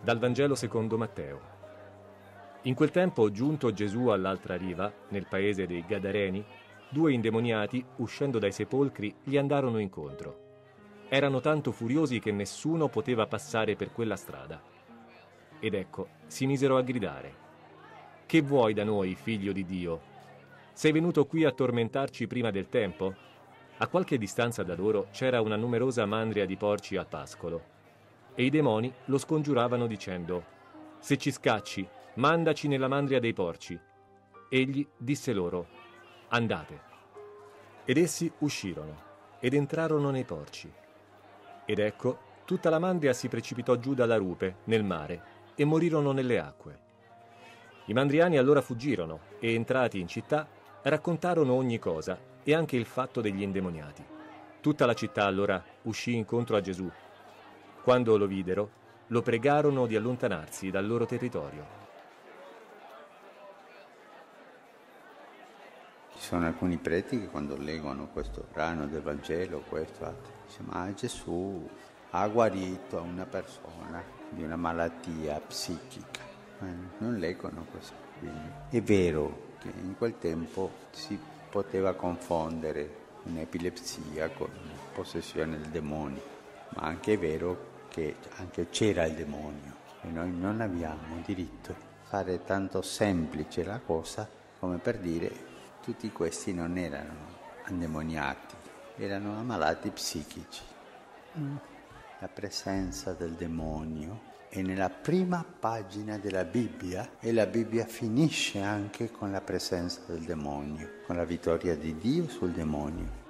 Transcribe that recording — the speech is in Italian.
Dal Vangelo secondo Matteo. In quel tempo, giunto Gesù all'altra riva, nel paese dei Gadareni, due indemoniati, uscendo dai sepolcri, gli andarono incontro. Erano tanto furiosi che nessuno poteva passare per quella strada. Ed ecco, si misero a gridare. Che vuoi da noi, figlio di Dio? Sei venuto qui a tormentarci prima del tempo? A qualche distanza da loro c'era una numerosa mandria di porci al pascolo. E i demoni lo scongiuravano dicendo, Se ci scacci, mandaci nella mandria dei porci. Egli disse loro, Andate. Ed essi uscirono ed entrarono nei porci. Ed ecco, tutta la mandria si precipitò giù dalla rupe, nel mare, e morirono nelle acque. I mandriani allora fuggirono e, entrati in città, raccontarono ogni cosa e anche il fatto degli indemoniati. Tutta la città allora uscì incontro a Gesù. Quando lo videro, lo pregarono di allontanarsi dal loro territorio. Ci sono alcuni preti che quando leggono questo brano del Vangelo, questo altro, dice, ma Gesù ha guarito una persona di una malattia psichica. Eh, non leggono questo. È vero che in quel tempo si poteva confondere un'epilessia con possessione del demonio, ma anche è vero che anche c'era il demonio e noi non abbiamo diritto a fare tanto semplice la cosa come per dire tutti questi non erano indemoniati, erano ammalati psichici. Mm. La presenza del demonio è nella prima pagina della Bibbia e la Bibbia finisce anche con la presenza del demonio, con la vittoria di Dio sul demonio.